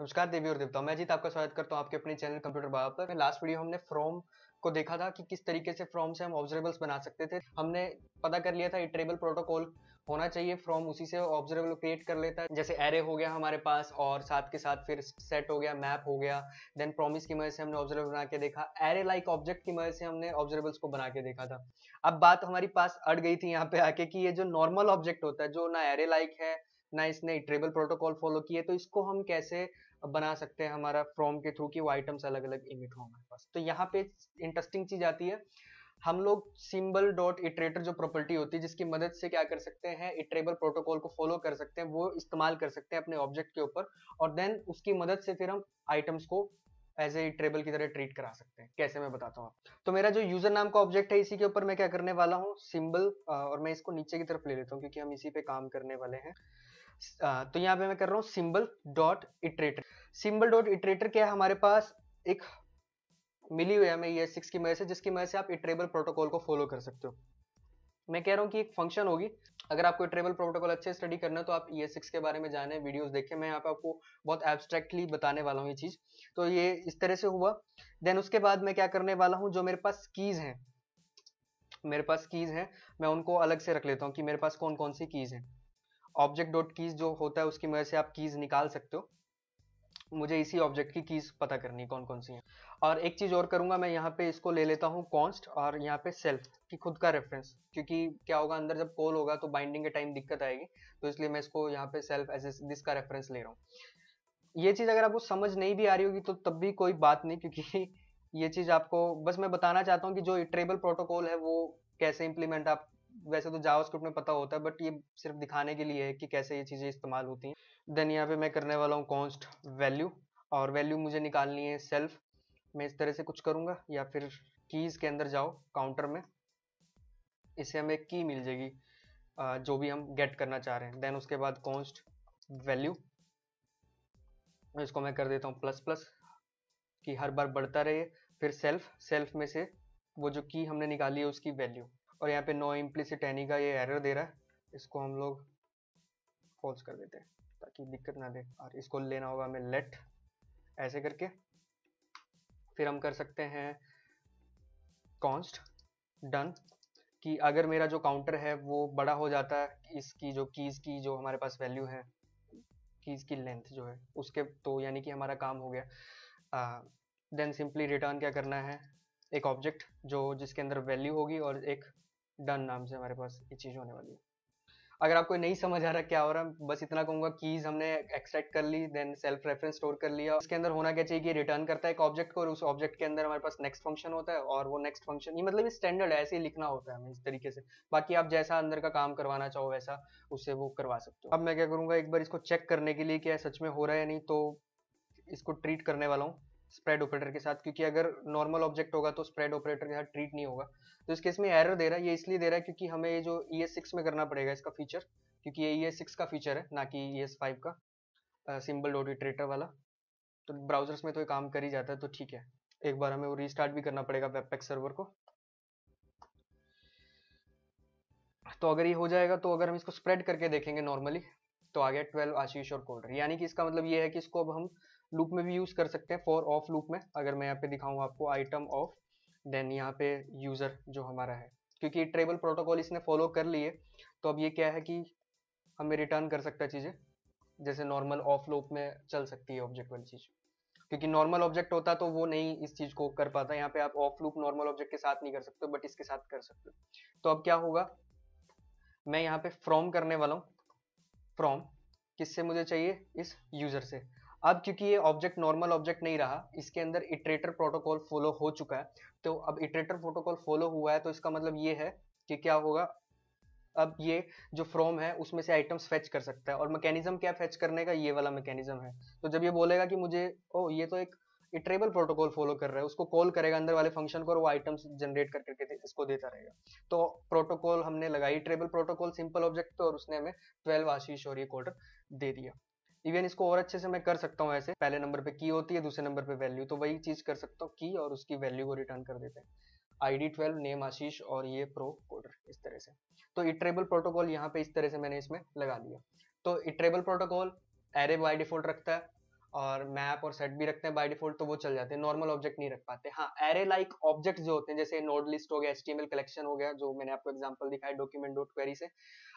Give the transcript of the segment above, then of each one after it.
नमस्कार देवी और देवता मैं जीत आपका स्वागत करता हूँ आपके अपने चैनल कंप्यूटर बाबा पर। लास्ट वीडियो हमने फ्रॉम को देखा था कि किस तरीके से फ्रॉम से हम ऑब्जर्वेबल्स बना सकते थे। हमने पता कर लिया था इटरेबल प्रोटोकॉल होना चाहिए फ्रॉम उसी से ऑब्जर्वेबल क्रिएट कर लेता है। जैसे एरे हो गया हमारे पास और साथ के साथ फिर सेट हो गया मैप हो गया देन प्रॉमिस की मदद से हमने ऑब्जर्वेबल बना के देखा। एरे लाइक ऑब्जेक्ट की मदद से हमने ऑब्जर्वेबल्स को बना के देखा था। अब बात हमारी पास अड़ गई थी यहाँ पे आके कि ये जो नॉर्मल ऑब्जेक्ट होता है, जो ना एरे लाइक है, ना इसने इटरेबल प्रोटोकॉल फॉलो किए तो इसको हम कैसे बना सकते हैं हमारा फ्रॉम के थ्रू की वो आइटम्स अलग अलग इमिट हो हमारे पास। तो यहाँ पे इंटरेस्टिंग चीज़ आती है। हम लोग सिंबल डॉट इटरेटर जो प्रॉपर्टी होती है, जिसकी मदद से क्या कर सकते हैं इटरेबल प्रोटोकॉल को फॉलो कर सकते हैं, वो इस्तेमाल कर सकते हैं अपने ऑब्जेक्ट के ऊपर और देन उसकी मदद से फिर हम आइटम्स को एज ए ट्रेबल की तरह ट्रीट करा सकते हैं। कैसे मैं बताता हूँ तो मेरा जो यूज़र नाम का ऑब्जेक्ट है, इसी के ऊपर मैं क्या करने वाला हूँ सिंबल और मैं इसको नीचे की तरफ़ ले लेता हूँ, क्योंकि हम इसी पे काम करने वाले हैं। तो यहाँ पे मैं कर रहा हूँ symbol dot iterator symbol dot iterator क्या है? हमारे पास एक मिली हुई है हमें ये सिक्स की मदद से, जिसकी मदद से आप इटरेबल प्रोटोकॉल को फॉलो कर सकते हो। मैं कह रहा हूँ कि एक फ़ंक्शन होगी। अगर आपको इटरेबल प्रोटोकॉल अच्छे स्टडी करना है तो आप ई e सिक्स के बारे में जाने वीडियोस देखें। मैं यहाँ पे आपको बहुत एब्स्ट्रैक्टली बताने वाला हूँ ये चीज़। तो ये इस तरह से हुआ। देन उसके बाद मैं क्या करने वाला हूँ? जो मेरे पास कीज हैं, मेरे पास कीज हैं, मैं उनको अलग से रख लेता हूँ कि मेरे पास कौन कौन सी कीज हैं। ऑब्जेक्ट डॉट कीज जो होता है, उसकी मदद से आप कीज निकाल सकते हो। मुझे इसी ऑब्जेक्ट की कीज पता करनी है कौन कौन सी हैं। और एक चीज़ और करूँगा, मैं यहाँ पे इसको ले लेता हूँ कॉन्स्ट और यहाँ पे सेल्फ की खुद का रेफरेंस क्योंकि क्या होगा, अंदर जब कॉल होगा तो बाइंडिंग के टाइम दिक्कत आएगी तो इसलिए मैं इसको यहाँ पे सेल्फ एज दिस का रेफरेंस ले रहा हूँ। ये चीज़ अगर आपको समझ नहीं भी आ रही होगी तो तब भी कोई बात नहीं, क्योंकि ये चीज़ आपको, बस मैं बताना चाहता हूँ कि जो ट्रेबल प्रोटोकॉल है, वो कैसे इंप्लीमेंट आप वैसे तो जावास्क्रिप्ट में पता होता है, बट ये सिर्फ़ दिखाने के लिए है कि कैसे ये चीज़ें इस्तेमाल होती हैं। देन यहाँ पे मैं करने वाला हूँ कॉन्स्ट वैल्यू और वैल्यू मुझे निकालनी है सेल्फ मैं इस तरह से कुछ करूँगा या फिर कीज के अंदर जाओ काउंटर में इससे हमें की मिल जाएगी जो भी हम गेट करना चाह रहे हैं। देन उसके बाद कॉन्स्ट वैल्यू इसको मैं कर देता हूँ प्लस प्लस कि हर बार बढ़ता रहे, फिर सेल्फ सेल्फ में से वो जो की हमने निकाली है उसकी वैल्यू और यहाँ पे नो इम्प्लिसिट एनी का ये एरर दे रहा है। इसको हम लोग फॉल्स कर देते हैं, ताकि दिक्कत ना दे। और इसको लेना होगा हमें लेट ऐसे करके। फिर हम कर सकते हैं कॉन्स्ट डन कि अगर मेरा जो काउंटर है, वो बड़ा हो जाता है, इसकी जो कीज की जो हमारे पास वैल्यू है कीज की लेंथ जो है, उसके तो यानी कि हमारा काम हो गया। देन सिंपली रिटर्न क्या करना है? एक ऑब्जेक्ट जो जिसके अंदर वैल्यू होगी और एक डन नाम से हमारे पास ये चीज़ होने वाली है। अगर आपको नहीं समझ आ रहा क्या हो रहा है, बस इतना कहूँगा कीज हमने एक्सट्रैक्ट कर ली देन सेल्फ रेफरेंस स्टोर कर लिया। उसके अंदर होना क्या चाहिए कि रिटर्न करता है एक ऑब्जेक्ट को और उस ऑब्जेक्ट के अंदर हमारे पास नेक्स्ट फ़ंक्शन होता है और वो नेक्स्ट फ़ंक्शन ये मतलब स्टैंडर्ड है, ऐसे ही लिखना होता है हमें इस तरीके से। बाकी आप जैसा अंदर का काम करवाना चाहो वैसा उससे वो करवा सकते हो। अब मैं क्या करूँगा, एक बार इसको चेक करने के लिए क्या सच में हो रहा है या नहीं तो इसको ट्रीट करने वाला हूँ। स्प्रेड ऑपरेटर के साथ, क्योंकि अगर नॉर्मल ऑब्जेक्ट होगा तो स्प्रेड ऑपरेटर के साथ ट्रीट नहीं होगा। तो इस केस में एरर दे रहा है, ये इसलिए दे रहा है क्योंकि हमें ये जो ई एस सिक्स में करना पड़ेगा इसका फीचर क्योंकि ये ई एस सिक्स का फीचर है, ना कि ई एस फाइव का सिंबल डॉट इटरेटर वाला। तो ब्राउजर्स में तो ये काम कर ही जाता है तो ठीक है। एक बार हमें वो रीस्टार्ट भी करना पड़ेगा वेबपैक सर्वर को। तो अगर ये हो जाएगा तो अगर हम इसको स्प्रेड करके देखेंगे नॉर्मली तो आ गया ट्वेल्व आशीष और कोल्डर। यानी कि इसका मतलब ये है कि इसको अब हम लूप में भी यूज़ कर सकते हैं फॉर ऑफ़ लूप में। अगर मैं यहाँ पे दिखाऊँ आपको आइटम ऑफ़ देन यहाँ पे यूज़र जो हमारा है। क्योंकि ट्रेबल प्रोटोकॉल इसने फॉलो कर लिए तो अब ये क्या है कि हमें रिटर्न कर सकता है चीज़ें, जैसे नॉर्मल ऑफ़ लूप में चल सकती है ऑब्जेक्ट वाली चीज़। क्योंकि नॉर्मल ऑब्जेक्ट होता तो वो नहीं इस चीज़ को कर पाता, यहाँ पे आप ऑफ़ लूप नॉर्मल ऑब्जेक्ट के साथ नहीं कर सकते बट इसके साथ कर सकते हो। तो अब क्या होगा, मैं यहाँ पे फ्रॉम करने वाला हूँ। फ्रॉम किससे मुझे चाहिए? इस यूज़र से। अब क्योंकि ये ऑब्जेक्ट नॉर्मल ऑब्जेक्ट नहीं रहा, इसके अंदर इटरेटर प्रोटोकॉल फॉलो हो चुका है। तो अब इटरेटर प्रोटोकॉल फॉलो हुआ है तो इसका मतलब ये है कि क्या होगा? अब ये जो फ्रॉम है, उसमें से आइटम्स फेच कर सकता है। और मैकेनिज्म क्या फेच करने का? ये वाला मैकेनिज्म है। तो जब ये बोलेगा कि मुझे, ओ, ये तो एक इटरेबल प्रोटोकॉल फॉलो कर रहा है, उसको कॉल करेगा अंदर वाले फ़ंक्शन को और वो आइटम्स जनरेट कर करके इसको देता रहेगा। तो प्रोटोकॉल हमने लगाई इटरेबल प्रोटोकॉल सिंपल ऑब्जेक्ट पे और उसने हमें ट्वेल्व आशीष और ये कोडर दे दिया। इवन इसको और अच्छे से मैं कर सकता हूँ ऐसे। पहले नंबर पे की होती है, दूसरे नंबर पे वैल्यू तो वही चीज़ कर सकता हूँ की और उसकी वैल्यू को रिटर्न कर देते हैं। I D twelve name Ashish और ये प्रो कोडर इस तरह से। तो इट्रेबल प्रोटोकॉल यहाँ पे इस तरह से मैंने इसमें लगा दिया। तो iterable protocol array by default रखता है। और मैप और सेट भी रखते हैं बाय डिफ़ॉल्ट तो वो चल जाते हैं। नॉर्मल ऑब्जेक्ट नहीं रख पाते। हाँ एरे लाइक ऑब्जेक्ट जो होते हैं, जैसे नोड लिस्ट हो गया एचटीएमएल कलेक्शन हो गया, जो मैंने आपको एग्जांपल दिखाया डॉक्यूमेंट डॉट क्वेरी से,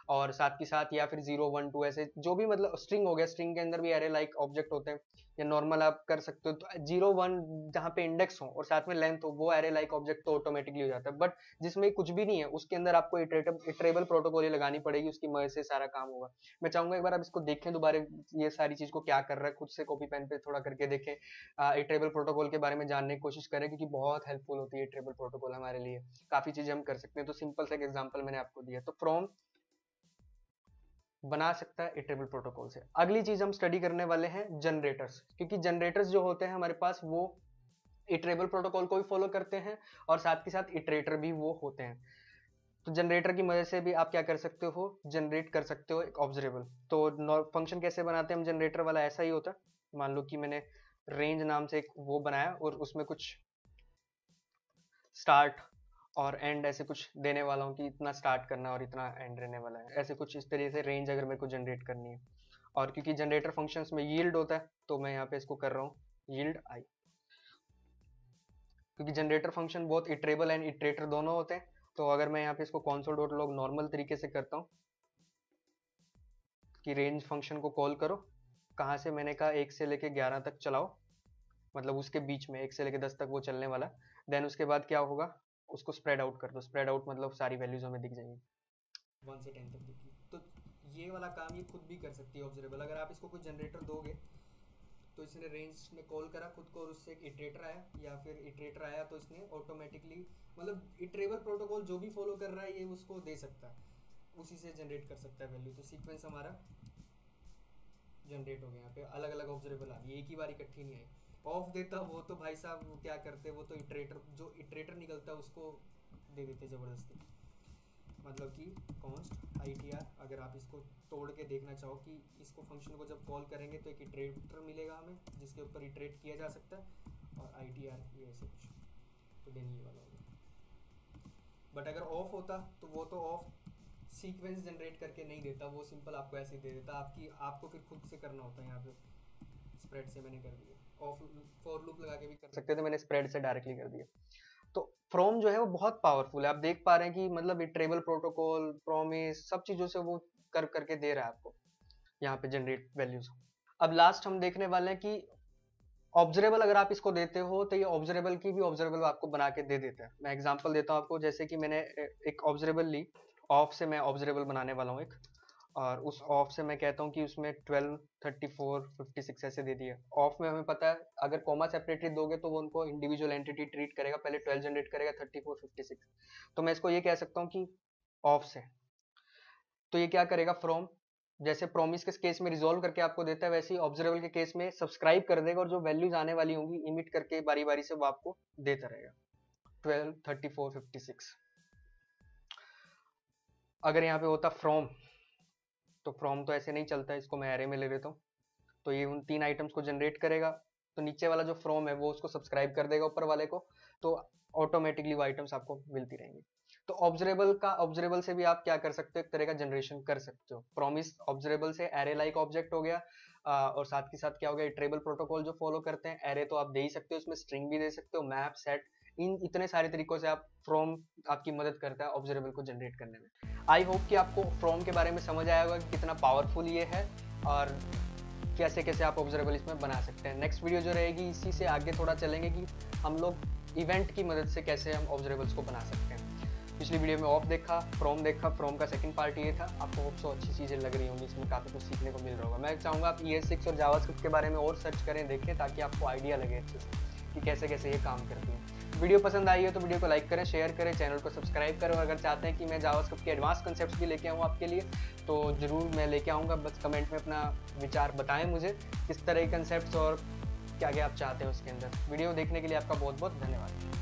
और साथ ही साथ या फिर ज़ीरो वन टू ऐसे, जो भी मतलब स्ट्रिंग हो गया स्ट्रिंग के अंदर भी एरे लाइक ऑब्जेक्ट होते हैं। या नॉर्मल आप कर सकते हो तो ज़ीरो वन जहाँ पे इंडेक्स हो और साथ में लेंथ हो, वो एरे लाइक ऑब्जेक्ट तो ऑटोमेटिकली हो जाता है। बट जिसमें कुछ भी नहीं है, उसके अंदर आपको इटरेबल प्रोटोकॉल लगानी पड़ेगी, उसकी मदद से सारा काम होगा। मैं चाहूँगा एक बार आप इसको देखें दोबारा, ये सारी चीज़ को क्या कर रहा है, खुद से कॉपी पेन पे थोड़ा करके देखें। इटरेबल प्रोटोकॉल के बारे में जानने की कोशिश करें क्योंकि बहुत हेल्पफुल होती है इटरेबल प्रोटोकॉल हमारे लिए। काफ़ी चीज़ें हम कर सकते हैं। तो सिंपल से एक एग्ज़ाम्पल मैंने आपको दिया। तो फ्रॉम बना सकता है इटरेबल प्रोटोकॉल से। अगली चीज़ हम स्टडी करने वाले हैं जनरेटर्स क्योंकि जनरेटर्स जो होते हैं हमारे पास, वो इटरेबल प्रोटोकॉल को भी फॉलो करते हैं और साथ के साथ इटरेटर भी वो होते हैं। तो जनरेटर की मदद से भी आप क्या कर सकते हो? जनरेट कर सकते हो एक ऑब्जरेबल तो फ़ंक्शन कैसे बनाते हैं हम जनरेटर वाला? ऐसा ही होता है। मान लो कि मैंने रेंज नाम से एक वो बनाया और उसमें कुछ स्टार्ट और एंड ऐसे कुछ देने वाला हूँ कि इतना स्टार्ट करना और इतना एंड रहने वाला है। ऐसे कुछ इस तरीके से रेंज अगर मेरे को जनरेट करनी है। और क्योंकि जनरेटर फ़ंक्शंस में यील्ड होता है तो मैं यहाँ पे इसको कर रहा हूँ यील्ड आई क्योंकि जनरेटर फ़ंक्शन बहुत इटरेबल एंड इटरेटर दोनों होते हैं तो अगर मैं यहाँ पे इसको कॉन्सोल डॉट लॉग नॉर्मल तरीके से करता हूँ, कि रेंज फ़ंक्शन को कॉल करो कहाँ से मैंने कहा एक से लेके ग्यारह तक चलाओ। मतलब उसके बीच में एक से लेके दस तक वो चलने वाला। देन उसके बाद क्या होगा? उसको स्प्रेड आउट कर दो। स्प्रेड आउट मतलब सारी वैल्यूज़ हमें दिख जाएँगी। वन से टेन तक दिखी तो ये वाला काम ये खुद भी कर सकती है ऑब्जर्वेबल अगर आप इसको कोई जनरेटर दोगे तो इसने रेंज में कॉल करा खुद को और उससे एक इटरेटर आया या फिर इटरेटर आया तो इसने ऑटोमेटिकली मतलब इटरेबल प्रोटोकॉल जो भी फॉलो कर रहा है, ये उसको दे सकता। है उसी से जनरेट कर सकता है वैल्यू तो सीक्वेंस हमारा जनरेट हो गया यहाँ पे अलग अलग ऑब्जर्वेबल आ गई, एक ही बार इकट्ठी नहीं आई। ऑफ़ देता, वो तो भाई साहब वो क्या करते, वो तो इटरेटर जो इटरेटर निकलता है, उसको दे देते ज़बरदस्ती। मतलब कि कॉन्स्ट आई टी आर अगर आप इसको तोड़ के देखना चाहो कि इसको फ़ंक्शन को जब कॉल करेंगे तो एक इटरेटर मिलेगा हमें, जिसके ऊपर इटरेट किया जा सकता है, और आई टी आर ये ऐसे कुछ। तो देन वाला होगा बट अगर ऑफ़ होता तो वो तो ऑफ़ सीक्वेंस जनरेट करके नहीं देता, वो सिंपल आपको ऐसे ही दे देता, आपकी, आपको फिर खुद से करना होता है यहाँ पे। स्प्रेड से मैंने कर दिया। ऑफ़ फॉर लूप लगा के भी कर सकते थे, मैंने स्प्रेड से डायरेक्टली कर दिया। तो फ्रॉम जो है वो बहुत पावरफुल है। आप देख पा रहे हैं कि मतलब ट्रेबल प्रोटोकॉल प्रोमिस सब चीज़ों से वो कर, करके दे रहा है आपको। यहाँ पे जनरेट वैल्यूज़ अब लास्ट हम देखने वाले हैं कि ऑब्जरेबल अगर आप इसको देते हो तो ये ऑब्जरेबल की भी ऑब्जरेबल आपको बना के दे देता है। मैं एग्जांपल देता हूँ आपको, जैसे कि मैंने एक ऑब्जरेबल ली। ऑफ़ से मैं ऑब्जरेबल बनाने वाला हूँ एक। और उस ऑफ़ से मैं कहता हूँ कि उसमें 12, 34, 56 ऐसे दे दिए। ऑफ़ में हमें पता है अगर कॉमा सेपरेटली दोगे तो वो उनको इंडिविजुअल एंटिटी ट्रीट करेगा। पहले 12 जनरेट करेगा 34, 56 तो मैं इसको ये कह सकता हूँ कि ऑफ़ से। तो ये क्या करेगा? फ्रॉम जैसे प्रोमिस के केस में रिजोल्व करके आपको देता है वैसे ही ऑब्जर्वेबल के केस में सब्सक्राइब कर देगा और जो वैल्यूज़ आने वाली होंगी इमिट करके बारी बारी से वो आपको देता रहेगा। Twelve thirty four fifty six अगर यहाँ पे होता फ्रॉम तो फ्रॉम तो ऐसे नहीं चलता, इसको मैं एरे में ले लेता हूँ। तो ये उन तीन आइटम्स को जनरेट करेगा। तो नीचे वाला जो फ्रॉम है, वो उसको सब्सक्राइब कर देगा ऊपर वाले को। तो ऑटोमेटिकली वो आइटम्स आपको मिलती रहेंगी। तो ऑब्जरेबल का ऑब्जरेबल से भी आप क्या कर सकते हो? एक तरह का जनरेशन कर सकते हो। प्रॉमिस ऑब्जरेबल से एरे लाइक ऑब्जेक्ट हो गया। और साथ के साथ क्या हो गया ट्रेबल प्रोटोकॉल जो फॉलो करते हैं एरे तो आप दे ही सकते हो उसमें स्ट्रिंग भी दे सकते हो मैप सेट इन इतने सारे तरीकों से आप फ्रॉम आपकी मदद करता है ऑब्जर्वेबल को जनरेट करने में। आई होप कि आपको फ्रॉम के बारे में समझ आया होगा कि कितना पावरफुल ये है और कैसे कैसे आप ऑब्जर्वेबल इसमें बना सकते हैं। नेक्स्ट वीडियो जो रहेगी, इसी से आगे थोड़ा चलेंगे कि हम लोग इवेंट की मदद से कैसे हम ऑब्जर्वेबल्स को बना सकते हैं। पिछली वीडियो में ऑफ़ देखा फ्रॉम देखा फ्रॉम का सेकंड पार्ट ये था। आपको होप सो अच्छी चीज़ें लग रही होंगी, इसमें काफ़ी कुछ सीखने को मिल रहा होगा। मैं चाहूँगा आप ई एस सिक्स और जावास्क्रिप्ट के बारे में और सर्च करें, देखें, ताकि आपको आइडिया लगे अच्छे से कि कैसे कैसे ये काम करती है। वीडियो पसंद आई है तो वीडियो को लाइक करें शेयर करें चैनल को सब्सक्राइब करें। और अगर चाहते हैं कि मैं जावास्क्रिप्ट के एडवांस कंसेप्ट भी लेके आऊँ आपके लिए तो ज़रूर मैं लेके आऊँगा। बस कमेंट में अपना विचार बताएँ मुझे, किस तरह के कंसेप्ट और क्या क्या आप चाहते हैं उसके अंदर। वीडियो देखने के लिए आपका बहुत बहुत धन्यवाद।